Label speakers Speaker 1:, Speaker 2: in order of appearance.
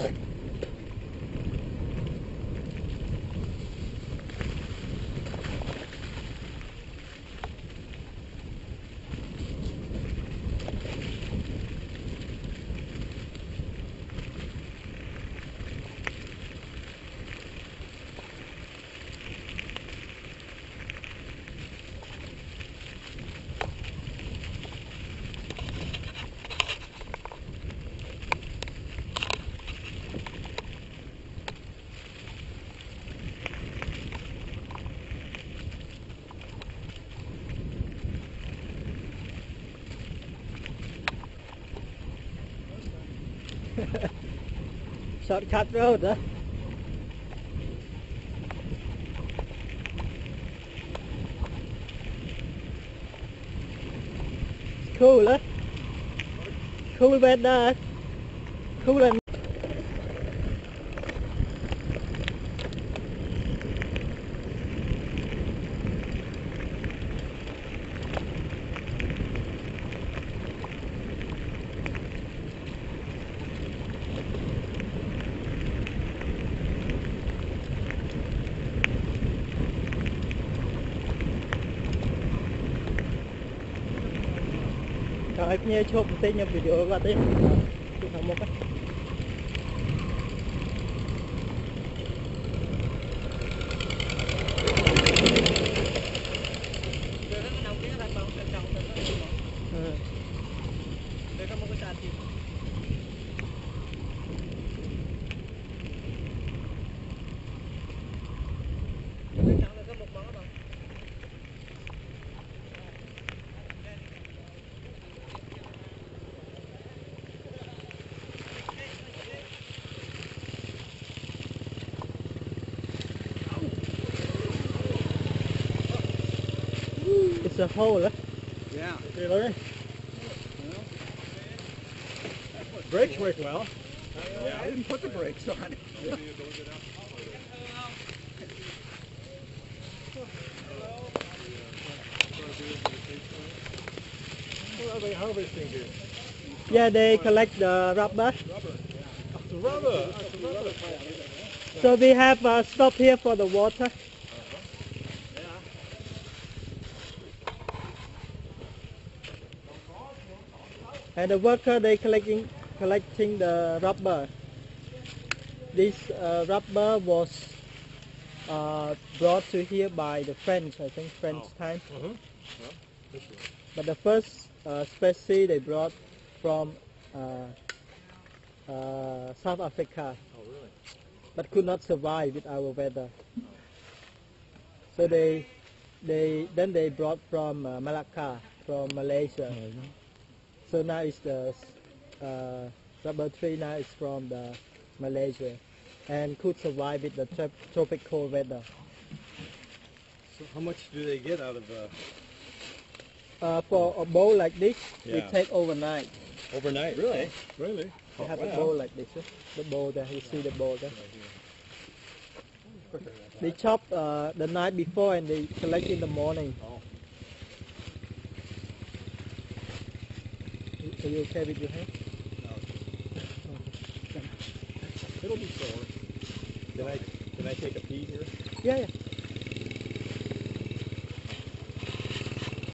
Speaker 1: like shortcut road, huh? Cool, huh? Cool weather. Cool and ឲ្យភ្ញៀវឈប់បន្តិចខ្ញុំវីដេអូគាត់ទេពីខាងមុខហ្នឹង It's a hole.
Speaker 2: Yeah.
Speaker 3: Okay, Larry? Brakes work well.
Speaker 2: Yeah, I didn't put the brakes on.
Speaker 3: What are they harvesting here?
Speaker 1: Yeah, they collect the rubber.
Speaker 3: Rubber. That's the rubber.
Speaker 1: So we have uh, stop here for the water. And the worker they collecting collecting the rubber. This uh, rubber was uh, brought to here by the French, I think French
Speaker 3: Oh.
Speaker 1: time.
Speaker 3: Uh-huh.
Speaker 1: But the first uh, species they brought from uh, uh, South Africa,
Speaker 3: Oh, really?
Speaker 1: but could not survive with our weather. So they, they then they brought from uh, Malacca, from Malaysia. So now it's the uh, rubber tree now is from the Malaysia, and could survive with the trop- tropical weather.
Speaker 3: So how much do they get out of uh,
Speaker 1: Uh, for a bowl like this, we
Speaker 3: Yeah.
Speaker 1: take overnight.
Speaker 3: overnight? Really? Really?
Speaker 1: We have
Speaker 3: wow.
Speaker 1: a bowl like this. eh? The bowl there, you see the bowl there. They chop uh, the night before and they collect in the morning.
Speaker 3: Oh.
Speaker 1: Are you okay with your hand?
Speaker 3: It'll be sore. Can I can I take a pee here?
Speaker 1: Yeah, yeah.